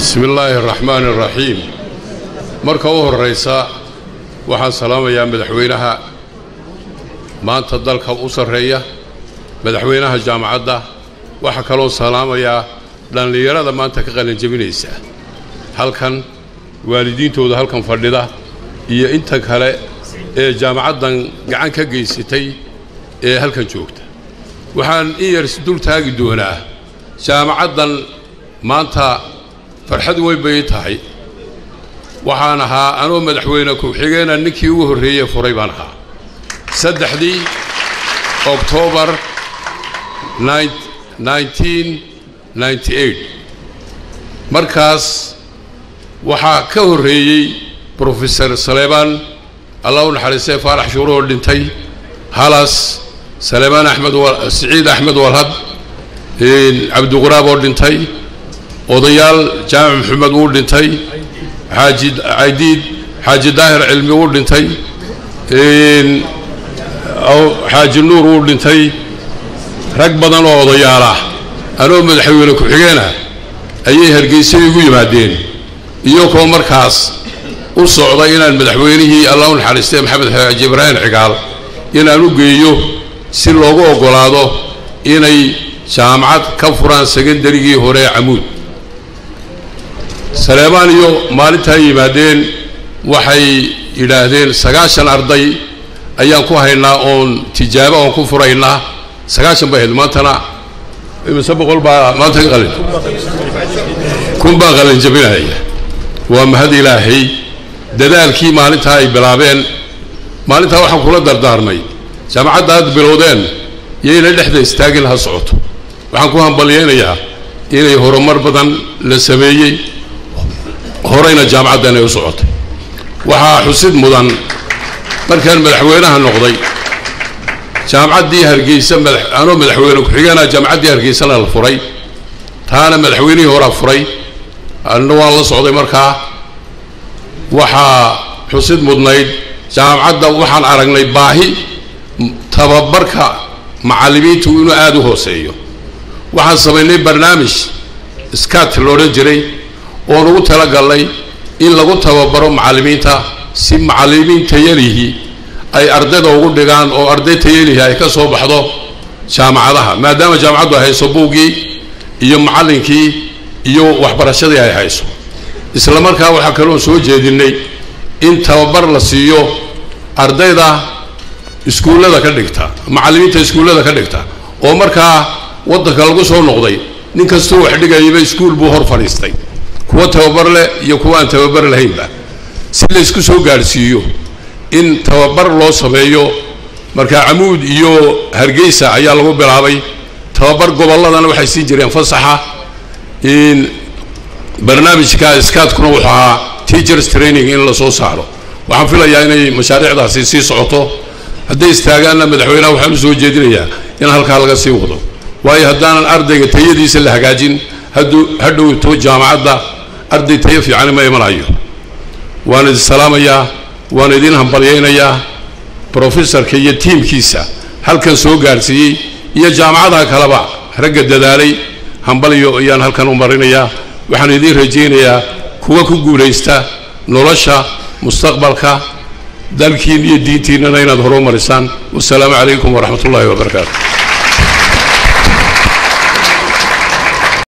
bismi illaahi araxmaani araxiim marka u horraysa waxaan salaamayaa madaxweynaha. Maanta dalka u sarreeya madaxweynaha jaamacadda waxaa kaloo salaamayaa dhallinyarada maanta ka qalinjabinaysa halkan waalidiintooda halkan fadhida iyo inta kale ee jaamacaddan gacan ka geysatay ee halkan joogta. Waxaan in yar dul taagi doonaa jaamacaddan maanta farxad weyn bay tahay. Waxaan ahaa anoo madaxweyne ku-xigeena ninkii ugu horreeyey furay baan ahaa. Saddexdii oktoobar markaas waxaa ka horreeyey brofesor saleebaan allah u naxariistay faarax shuure oo dhintay. Halas saleebaan axmed siciid axmed walhad cabdiquraab oo dhintay odayaal jaamac maxamed wuu dhintay xaaji caydiid xaaji daahir cilmi wuu dhintay xaaji nuur wuu dhintay. Rag badan oo odayaal ah anoo madaxweyne ku-xigeena ayay hargeysa igu yimaadeen. Iyagoo markaas u socda inaan madaxweynihii allah u naxariistay maxamed xaaji ibraahim cigaal inaan u geeyo si loogu oggolaado inay jaamacad ka furaan sekandarigii hore camuud saleebaan iyo maalintaa yimaadeen waxay yidhaahdeen sagaashan arday ayaan ku haynaa oon tijaabo oon ku furaynaa. Sagaashan bay ahayd maantana. Imise boqol baa maanta qalin. Kun baa qalinjabinaya waa mahad ilaahay dadaalkii maalintaa ay bilaabeen. Maalintaa waxaan kula dardaarmay. Jaamacadda aad bilowdeen iyo inay dhexda istaagin ha socoto. Waxaan ku hambalyaynayaa inay horumar badan la sameeyey horeyna jaamacaddan ay u socotay. Waxaa xusid mudan markaan madaxweynaha noqday jaamacaddii hargeysa anoo madaxweyne ku-xigeenaa jaamacaddii hargeysana la furay taana madaxweynihii horaa furay anna waan la socday markaa. Waxaa xusid mudnayd jaamacadda waxaan aragnay baahi tababarka macallimiintu inuu aada u hooseeyo. Waxaan samaynay barnaamij skat la odhan jiray oon ugu talagalnay in lagu tababaro macallimiinta si macallimiin tayalihii ay ardayda ugu dhigaan oo arday tayalihii ay ka soo baxdo jaamacadaha maadaama jaamacaddu ay hayso buuggii iyo macallinkii iyo waxbarashadii ay hayso. Isla markaa waxaa kaloon soo jeedinay in tababar la siiyo ardayda iskuullada ka dhigta macallimiinta iskuullada ka dhigta oo markaa waddanka lagu soo noqday nin kastoo wax dhigayaba iskuul buu hor fadhiistay kuwa tababar leh iyo kuwa aan tababar lahaynba si la isku soo gaadhsiiyo in tababar loo sameeyo markaa camuud iyo hargeysa ayaa lagu bilaabay. Tababar gobolladana waxay siin jireen fasaxa. In barnaamijka skaadkuna wuxuu ahaa teachers training in la soo saaro. Waxaan filayaa inay mashaariicdaasi sii socoto. Hadday istaagaanna madaxweynaha waxaan u soo jeedinayaa in halkaa laga sii wado. Waayo haddaanan ardayga tayadiisa la hagaajin hadduu hadhowto jaamacadda arday tayo fiicani ma imanayo. Waan idin salaamayaa waan idin hambalyaynayaa. Brofesorka iyo tiimkiisa halkan soo gaadhsiiyey iyo jaamacadaha kaleba ragga dadaalay hambalyo ayaan halkan u marinayaa. Waxaan idiin rajaynayaa kuwa ku guulaysta nolosha mustaqbalka dalkiin iyo diintiinnana inaad horumarisaan wasalaamu calaykum waraxmat ullaahi wabarakaatu